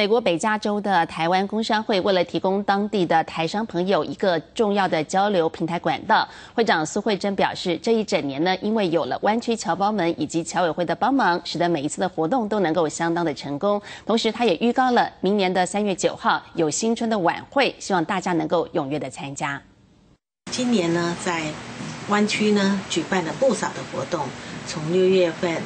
美国北加州的台湾工商会为了提供当地的台商朋友一个重要的交流平台管道，会长苏慧珍表示，这一整年呢，因为有了湾区侨胞们以及侨委会的帮忙，使得每一次的活动都能够相当的成功。同时，他也预告了明年的三月九号有新春的晚会，希望大家能够踊跃的参加。今年呢，在湾区呢举办了不少的活动，从六月份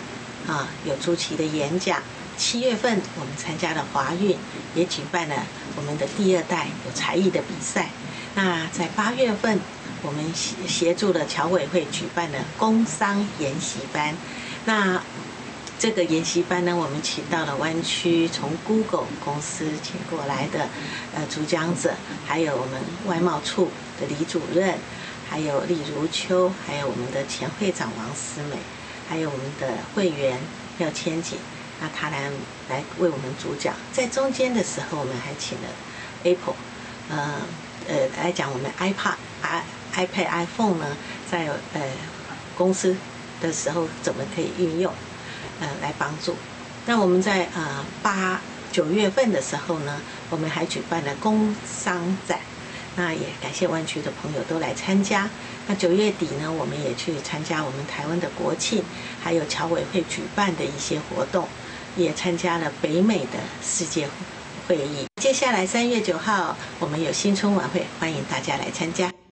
啊有朱奇的演讲。七月份，我们参加了华运，也举办了我们的第二代有才艺的比赛。那在八月份，我们协协助了侨委会举办了工商研习班。那这个研习班呢，我们请到了湾区从 Google 公司请过来的呃主讲者，还有我们外贸处的李主任，还有李如秋，还有我们的前会长王思美，还有我们的会员廖千锦。那他来来为我们主讲，在中间的时候，我们还请了 Apple，呃呃来讲我们 iPad、i iPad、iPhone 呢，在呃公司的时候怎么可以运用，呃来帮助。那我们在呃八九月份的时候呢，我们还举办了工商展，那也感谢湾区的朋友都来参加。那九月底呢，我们也去参加我们台湾的国庆，还有侨委会举办的一些活动。也参加了北美的世界会议。接下来三月九号，我们有新春晚会，欢迎大家来参加。